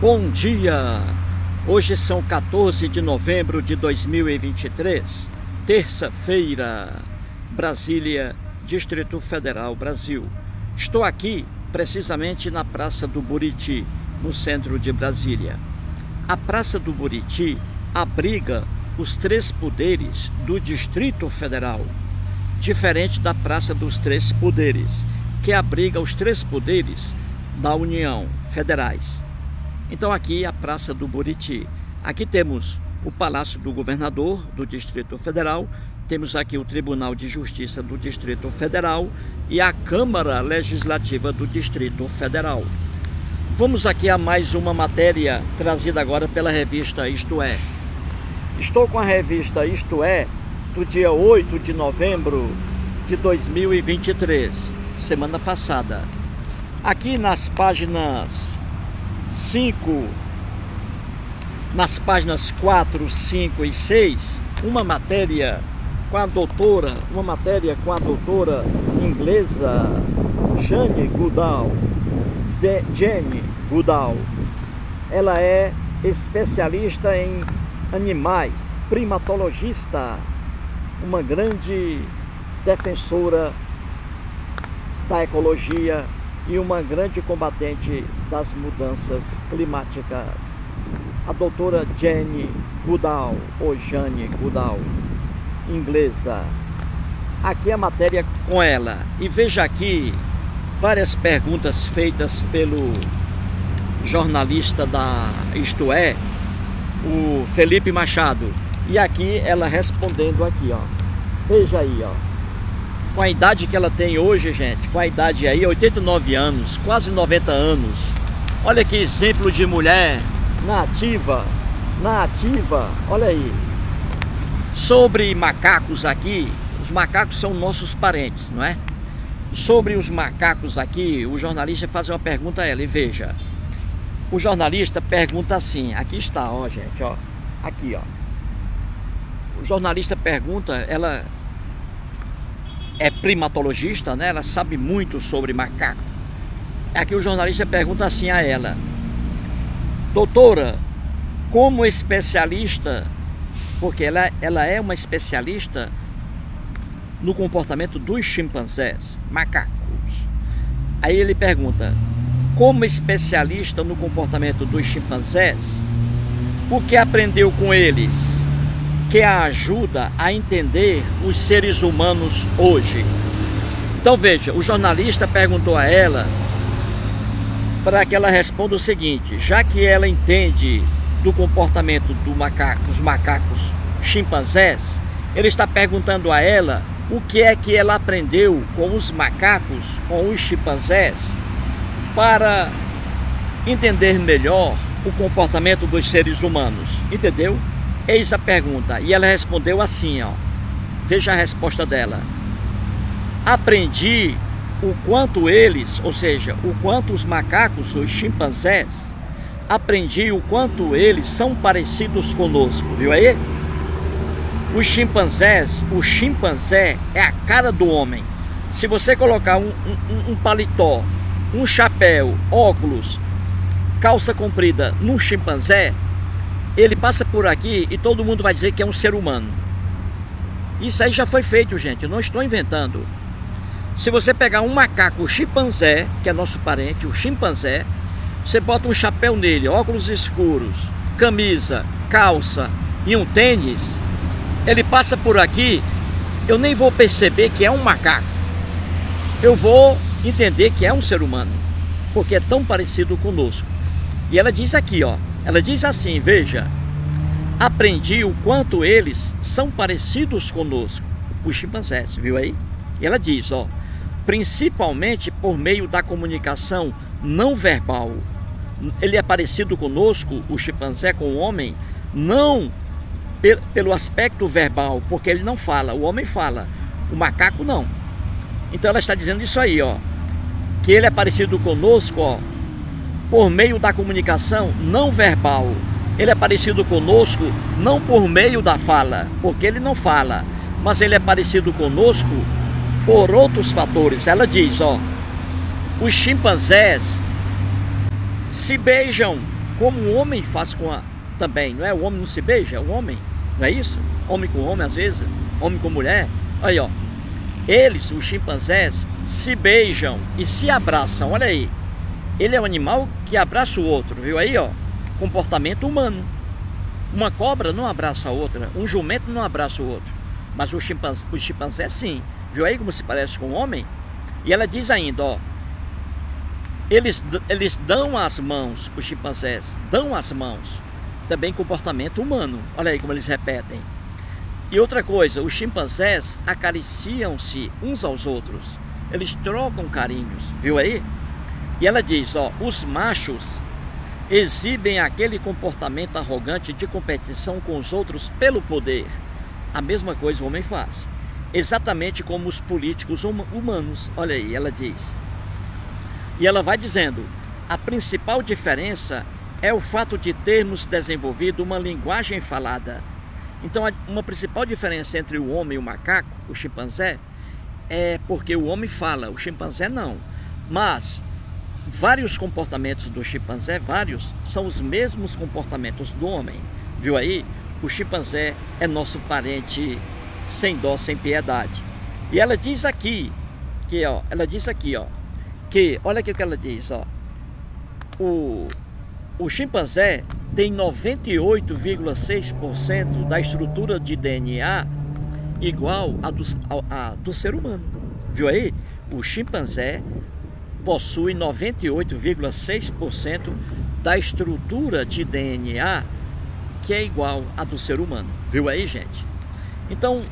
Bom dia! Hoje são 14 de novembro de 2023, terça-feira, Brasília, Distrito Federal, Brasil. Estou aqui precisamente na Praça do Buriti, no centro de Brasília. A Praça do Buriti abriga os três poderes do Distrito Federal, diferente da Praça dos Três Poderes, que abriga os três poderes da União Federais. Então aqui é a Praça do Buriti. Aqui temos o Palácio do Governador do Distrito Federal, temos aqui o Tribunal de Justiça do Distrito Federal e a Câmara Legislativa do Distrito Federal. Vamos aqui a mais uma matéria trazida agora pela revista Isto É. Estou com a revista Isto É do dia 8 de novembro de 2023, semana passada. Aqui nas páginas 5, nas páginas 4, 5 e 6, uma matéria com a doutora, uma matéria com a doutora inglesa Jane Goodall, Jane Goodall. Ela é especialista em animais, primatologista, uma grande defensora da ecologia e uma grande combatente das mudanças climáticas. A doutora Jenny Goodall, ou Jane Goodall, inglesa. Aqui a matéria com ela. E veja aqui várias perguntas feitas pelo jornalista da Isto É, o Felipe Machado. E aqui ela respondendo aqui, ó. Veja aí, ó com a idade que ela tem hoje, gente, com a idade aí, 89 anos, quase 90 anos. Olha que exemplo de mulher nativa, nativa, olha aí. Sobre macacos aqui, os macacos são nossos parentes, não é? Sobre os macacos aqui, o jornalista faz uma pergunta a ela e veja. O jornalista pergunta assim, aqui está, ó, gente, ó. Aqui, ó. O jornalista pergunta, ela é primatologista, né? Ela sabe muito sobre macaco. Aqui o jornalista pergunta assim a ela: Doutora, como especialista, porque ela, ela é uma especialista no comportamento dos chimpanzés, macacos. Aí ele pergunta: como especialista no comportamento dos chimpanzés, o que aprendeu com eles? Que a ajuda a entender os seres humanos hoje. Então veja, o jornalista perguntou a ela para que ela responda o seguinte: já que ela entende do comportamento do macaco, dos macacos chimpanzés, ele está perguntando a ela o que é que ela aprendeu com os macacos, com os chimpanzés, para entender melhor o comportamento dos seres humanos. Entendeu? Eis a pergunta. E ela respondeu assim, ó. Veja a resposta dela. Aprendi o quanto eles, ou seja, o quanto os macacos, os chimpanzés, aprendi o quanto eles são parecidos conosco, viu aí? Os chimpanzés, o chimpanzé é a cara do homem. Se você colocar um, um, um paletó, um chapéu, óculos, calça comprida num chimpanzé, ele passa por aqui e todo mundo vai dizer que é um ser humano. Isso aí já foi feito, gente, eu não estou inventando. Se você pegar um macaco chimpanzé, que é nosso parente, o chimpanzé, você bota um chapéu nele, óculos escuros, camisa, calça e um tênis, ele passa por aqui, eu nem vou perceber que é um macaco. Eu vou entender que é um ser humano, porque é tão parecido conosco. E ela diz aqui, ó, ela diz assim: Veja, aprendi o quanto eles são parecidos conosco, os chimpanzés, viu aí? E ela diz: Ó, principalmente por meio da comunicação não verbal. Ele é parecido conosco, o chimpanzé com o homem, não pelo aspecto verbal, porque ele não fala, o homem fala, o macaco não. Então ela está dizendo isso aí, ó, que ele é parecido conosco, ó, por meio da comunicação não verbal. Ele é parecido conosco não por meio da fala, porque ele não fala, mas ele é parecido conosco por outros fatores. Ela diz, ó, os chimpanzés se beijam como o homem faz com a também, não é? O homem não se beija, o homem, não é isso? Homem com homem às vezes, homem com mulher. Aí, ó. Eles, os chimpanzés, se beijam e se abraçam. Olha aí. Ele é um animal que abraça o outro, viu aí, ó? Comportamento humano. Uma cobra não abraça a outra, um jumento não abraça o outro. Mas o chimpanzé, o chimpanzé sim. Viu aí como se parece com o homem? E ela diz ainda, ó. Eles, eles dão as mãos, os chimpanzés, dão as mãos. Também comportamento humano. Olha aí como eles repetem. E outra coisa, os chimpanzés acariciam-se uns aos outros. Eles trocam carinhos, viu aí? E ela diz, ó, os machos exibem aquele comportamento arrogante de competição com os outros pelo poder. A mesma coisa o homem faz. Exatamente como os políticos humanos. Olha aí, ela diz. E ela vai dizendo: a principal diferença é o fato de termos desenvolvido uma linguagem falada. Então, uma principal diferença entre o homem e o macaco, o chimpanzé, é porque o homem fala, o chimpanzé não. Mas vários comportamentos do chimpanzé, vários, são os mesmos comportamentos do homem. Viu aí? O chimpanzé é nosso parente sem dó, sem piedade. E ela diz aqui, que ó, ela diz aqui, ó, que olha aqui o que ela diz, ó. O o chimpanzé tem 98,6% da estrutura de DNA igual a do, a, a do ser humano. Viu aí? O chimpanzé possui 98,6% da estrutura de DNA que é igual a do ser humano. Viu aí, gente? Então,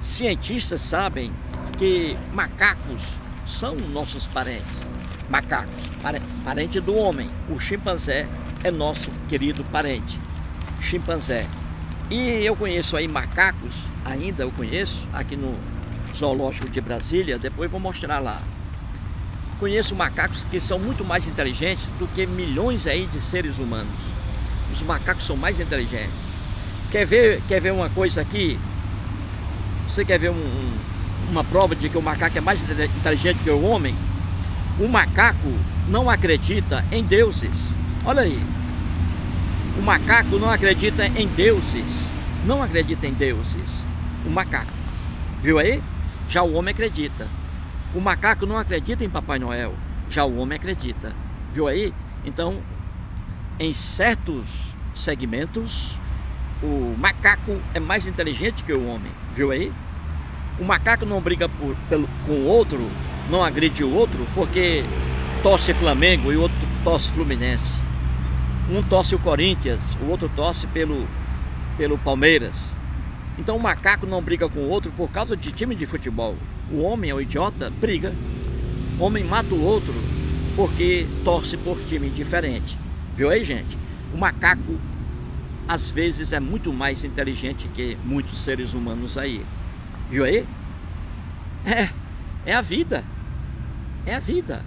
cientistas sabem que macacos são nossos parentes macacos, parente do homem. O chimpanzé é nosso querido parente, chimpanzé. E eu conheço aí macacos, ainda eu conheço, aqui no Zoológico de Brasília, depois vou mostrar lá. Conheço macacos que são muito mais inteligentes do que milhões aí de seres humanos. Os macacos são mais inteligentes. Quer ver, quer ver uma coisa aqui? Você quer ver um, um, uma prova de que o macaco é mais inteligente que o homem? O macaco não acredita em deuses. Olha aí. O macaco não acredita em deuses. Não acredita em deuses. O macaco. Viu aí? Já o homem acredita. O macaco não acredita em Papai Noel. Já o homem acredita. Viu aí? Então, em certos segmentos, o macaco é mais inteligente que o homem. Viu aí? O macaco não briga por, pelo, com o outro não agride o outro porque torce Flamengo e o outro torce Fluminense. Um torce o Corinthians, o outro torce pelo, pelo Palmeiras. Então o macaco não briga com o outro por causa de time de futebol. O homem, é o idiota, briga. O homem mata o outro porque torce por time diferente. Viu aí, gente? O macaco às vezes é muito mais inteligente que muitos seres humanos aí. Viu aí? É, é a vida. É a vida.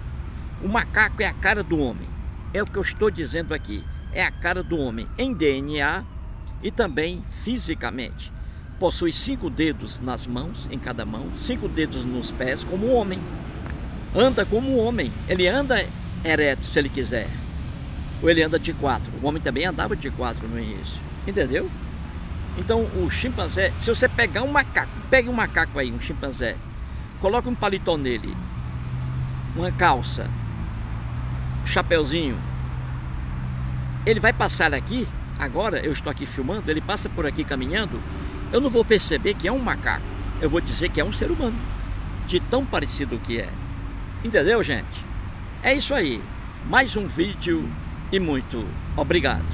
O macaco é a cara do homem. É o que eu estou dizendo aqui. É a cara do homem em DNA e também fisicamente. Possui cinco dedos nas mãos, em cada mão, cinco dedos nos pés, como o homem. Anda como o homem. Ele anda ereto se ele quiser. Ou ele anda de quatro. O homem também andava de quatro no início. Entendeu? Então o chimpanzé, se você pegar um macaco, pegue um macaco aí, um chimpanzé, coloque um paletó nele uma calça, um chapeuzinho. Ele vai passar aqui, agora eu estou aqui filmando, ele passa por aqui caminhando, eu não vou perceber que é um macaco, eu vou dizer que é um ser humano, de tão parecido que é. Entendeu, gente? É isso aí. Mais um vídeo e muito obrigado.